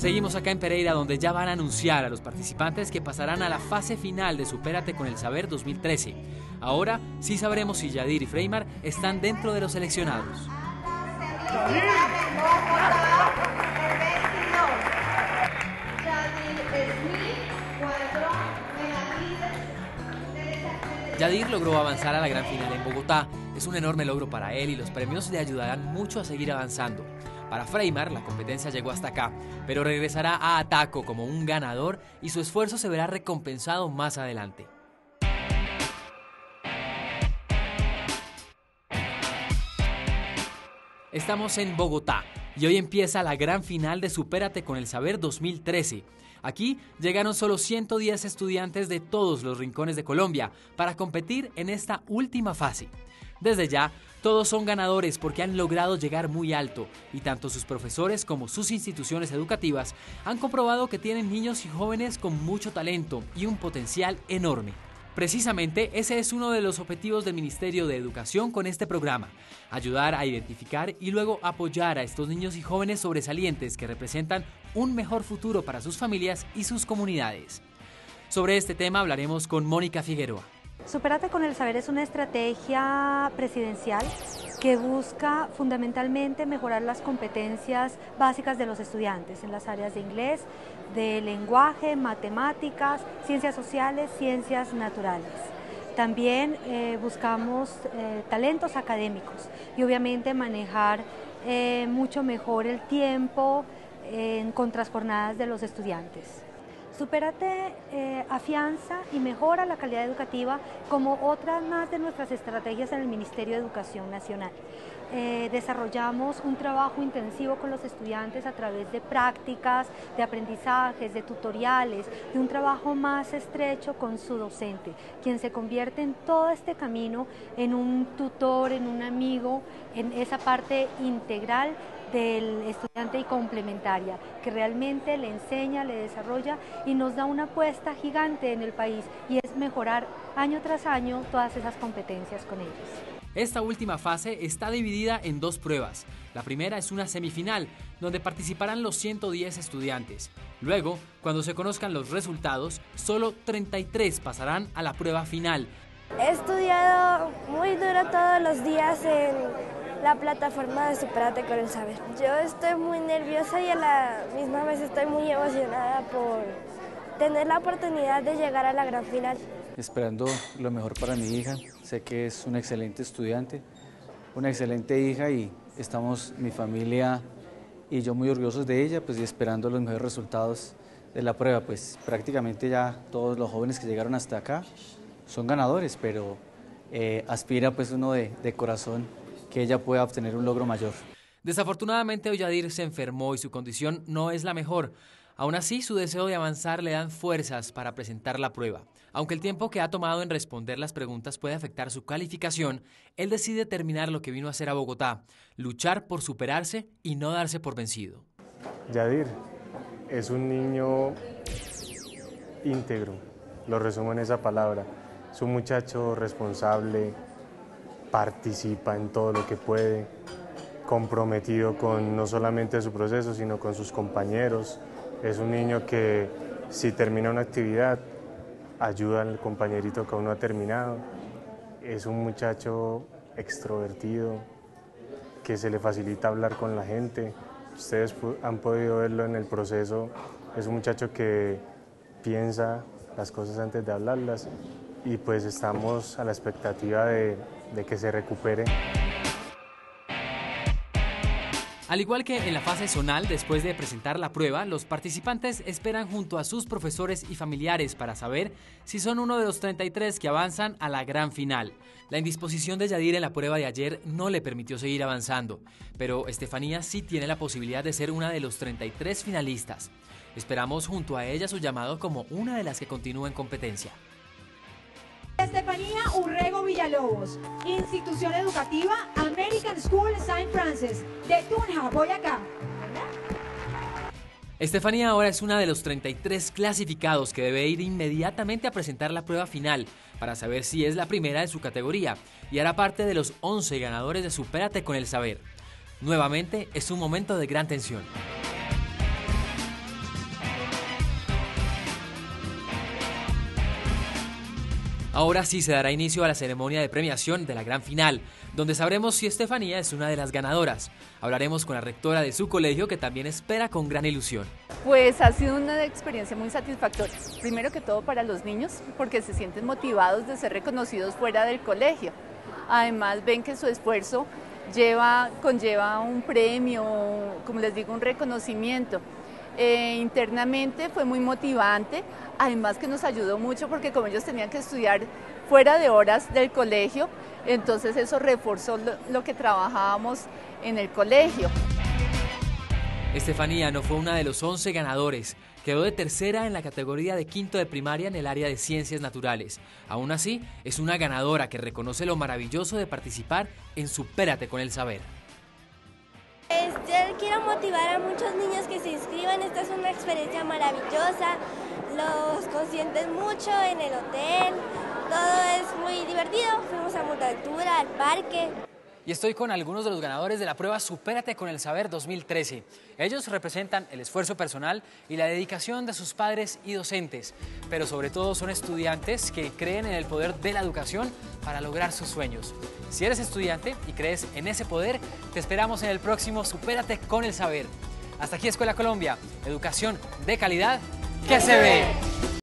Seguimos acá en Pereira donde ya van a anunciar a los participantes que pasarán a la fase final de Supérate con el Saber 2013. Ahora sí sabremos si Yadir y Freymar están dentro de los seleccionados. Yadir logró avanzar a la gran final en Bogotá. Es un enorme logro para él y los premios le ayudarán mucho a seguir avanzando. Para Freymar, la competencia llegó hasta acá, pero regresará a Ataco como un ganador y su esfuerzo se verá recompensado más adelante. Estamos en Bogotá y hoy empieza la gran final de Supérate con el Saber 2013. Aquí llegaron solo 110 estudiantes de todos los rincones de Colombia para competir en esta última fase. Desde ya, todos son ganadores porque han logrado llegar muy alto y tanto sus profesores como sus instituciones educativas han comprobado que tienen niños y jóvenes con mucho talento y un potencial enorme. Precisamente ese es uno de los objetivos del Ministerio de Educación con este programa, ayudar a identificar y luego apoyar a estos niños y jóvenes sobresalientes que representan un mejor futuro para sus familias y sus comunidades. Sobre este tema hablaremos con Mónica Figueroa. Superate con el Saber es una estrategia presidencial que busca fundamentalmente mejorar las competencias básicas de los estudiantes en las áreas de inglés, de lenguaje, matemáticas, ciencias sociales, ciencias naturales. También eh, buscamos eh, talentos académicos y obviamente manejar eh, mucho mejor el tiempo en contrasjornadas de los estudiantes. Supérate eh, afianza y mejora la calidad educativa como otra más de nuestras estrategias en el Ministerio de Educación Nacional. Eh, desarrollamos un trabajo intensivo con los estudiantes a través de prácticas, de aprendizajes, de tutoriales, de un trabajo más estrecho con su docente, quien se convierte en todo este camino en un tutor, en un amigo, en esa parte integral del estudiante y complementaria, que realmente le enseña, le desarrolla y nos da una apuesta gigante en el país y es mejorar año tras año todas esas competencias con ellos. Esta última fase está dividida en dos pruebas. La primera es una semifinal, donde participarán los 110 estudiantes. Luego, cuando se conozcan los resultados, solo 33 pasarán a la prueba final. He estudiado muy duro todos los días en la plataforma de Superate con el Saber. Yo estoy muy nerviosa y a la misma vez estoy muy emocionada por tener la oportunidad de llegar a la gran final. Esperando lo mejor para mi hija, sé que es una excelente estudiante, una excelente hija y estamos mi familia y yo muy orgullosos de ella pues y esperando los mejores resultados de la prueba, pues prácticamente ya todos los jóvenes que llegaron hasta acá son ganadores, pero eh, aspira pues uno de, de corazón que ella pueda obtener un logro mayor. Desafortunadamente Oyadir se enfermó y su condición no es la mejor. Aún así, su deseo de avanzar le dan fuerzas para presentar la prueba. Aunque el tiempo que ha tomado en responder las preguntas puede afectar su calificación, él decide terminar lo que vino a hacer a Bogotá, luchar por superarse y no darse por vencido. Yadir es un niño íntegro, lo resumo en esa palabra. Es un muchacho responsable, participa en todo lo que puede, comprometido con no solamente su proceso, sino con sus compañeros. Es un niño que si termina una actividad, ayuda al compañerito que aún no ha terminado. Es un muchacho extrovertido, que se le facilita hablar con la gente. Ustedes han podido verlo en el proceso. Es un muchacho que piensa las cosas antes de hablarlas y pues estamos a la expectativa de, de que se recupere. Al igual que en la fase zonal, después de presentar la prueba, los participantes esperan junto a sus profesores y familiares para saber si son uno de los 33 que avanzan a la gran final. La indisposición de Yadir en la prueba de ayer no le permitió seguir avanzando, pero Estefanía sí tiene la posibilidad de ser una de los 33 finalistas. Esperamos junto a ella su llamado como una de las que continúa en competencia. Estefanía Urrego Villalobos, Institución Educativa American School St. Francis, de Tunja, Boyacá. Estefanía ahora es una de los 33 clasificados que debe ir inmediatamente a presentar la prueba final para saber si es la primera de su categoría y hará parte de los 11 ganadores de Supérate con el Saber. Nuevamente es un momento de gran tensión. Ahora sí se dará inicio a la ceremonia de premiación de la gran final, donde sabremos si Estefanía es una de las ganadoras. Hablaremos con la rectora de su colegio que también espera con gran ilusión. Pues ha sido una experiencia muy satisfactoria. Primero que todo para los niños, porque se sienten motivados de ser reconocidos fuera del colegio. Además ven que su esfuerzo lleva, conlleva un premio, como les digo, un reconocimiento. Eh, internamente fue muy motivante, además que nos ayudó mucho porque como ellos tenían que estudiar fuera de horas del colegio, entonces eso reforzó lo, lo que trabajábamos en el colegio. Estefanía no fue una de los 11 ganadores, quedó de tercera en la categoría de quinto de primaria en el área de ciencias naturales. Aún así, es una ganadora que reconoce lo maravilloso de participar en Supérate con el Saber. Yo quiero motivar a muchos niños que se inscriban, esta es una experiencia maravillosa, los consienten mucho en el hotel, todo es muy divertido, fuimos a Montaventura, al parque. Y estoy con algunos de los ganadores de la prueba Supérate con el Saber 2013. Ellos representan el esfuerzo personal y la dedicación de sus padres y docentes, pero sobre todo son estudiantes que creen en el poder de la educación para lograr sus sueños. Si eres estudiante y crees en ese poder, te esperamos en el próximo Supérate con el Saber. Hasta aquí Escuela Colombia, educación de calidad que se ve.